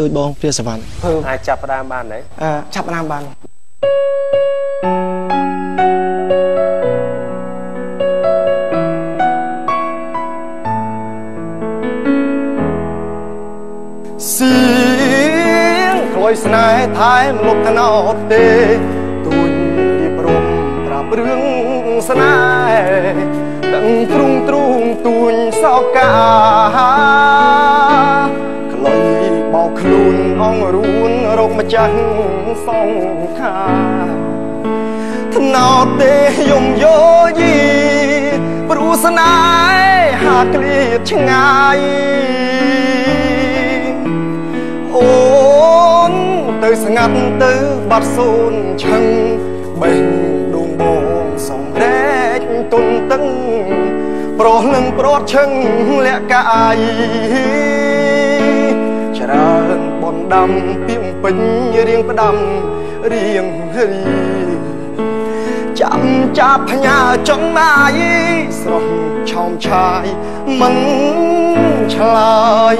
ដូចបងព្រាសវណ្ណភើអាចចាប់ផ្ដើមបានទេអឺចាប់ផ្ដើមបានសៀងក្លួយស្នេហ៍ថែមលុបថ្នោតទេទួញរៀបរំប្រាប់រឿងស្នេហ៍ដឹងទ្រុងទ្រូងទួញសោកា ម្ចាស់សងខាថ្នោតទេយំយោយីព្រោះស្នេហ៍ហាក្លៀតឆ្ងាយអូនទៅស្ងាត់ទៅបាត់សូនឆឹងបេះដួងបងសំរែកទុនតឹង ប្រោះលឹងព្រាត់ឆឹងលាក់កាយច្រើនបន ដាំពីងពេញរៀងផ្ដាំរៀងរីចាំចាប់ផ្ញើចង់ម៉ាយស្រស់ឆោមឆាយមិនឆ្លើយ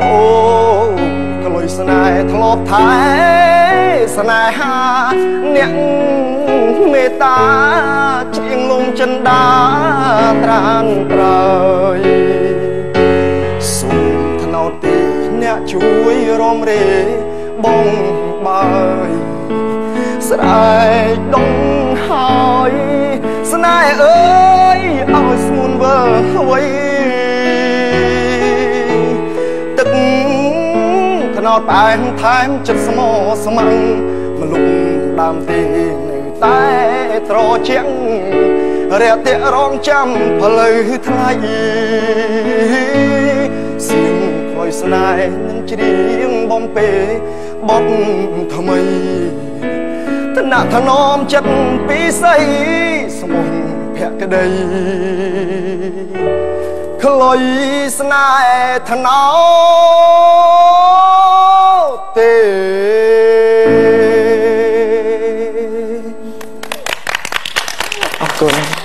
អូក្លុយស្នេហ៍ធ្លាប់ថែស្នេហាអ្នកមេត្តាជាងលំចិនដាត្រានត្រើ អ្នកជួយរំរេបងបាយស្រែកដងហើយស្នេហ៍អើយឲ្យស្ងួនវើអ្វីទឹកថ្នោតផ្អែមថែមចិត្តស្មោស្មឹងមលុបដើមទេនៅតែត្រជាក់រយៈតិរងចាំផ្លូវថ្លៃសៀងក្លុយ ស្នេហ៍នឹងច្រៀងបំពេបត់ថ្មីតនៈធនមចិត្តពីស័យស្មោះភក្តីខ្លុយស្នេហ៍ថ្នោទេអរគុណ